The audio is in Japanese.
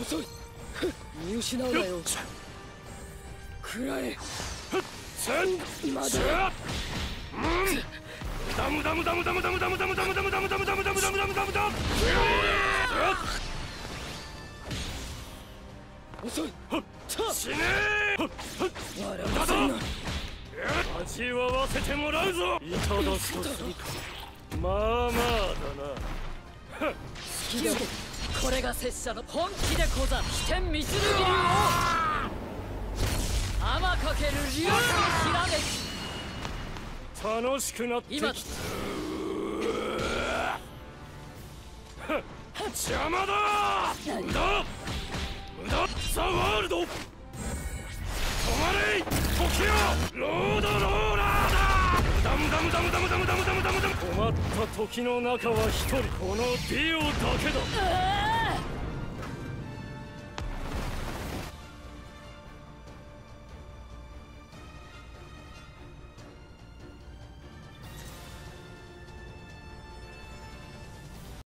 遅い。見失うなよ。食らえ。まだ。せっうん無駄無駄無駄無駄無駄無駄無駄無駄無駄無駄無駄無駄無駄無駄無駄無駄無駄無駄遅い。死ね笑わせんな。味わわせてもらうぞ。いただくとするかまあまあだな。好きだこれが拙者の本気でござる。飛天三剣流を天かける竜のひらめき楽しくなってきた。今邪魔だ。無駄。無駄。ザ・ワールド。止まれ。時よロードローラーだ。無駄無駄無駄無駄無駄無駄困った時の中は一人このディオだけだ。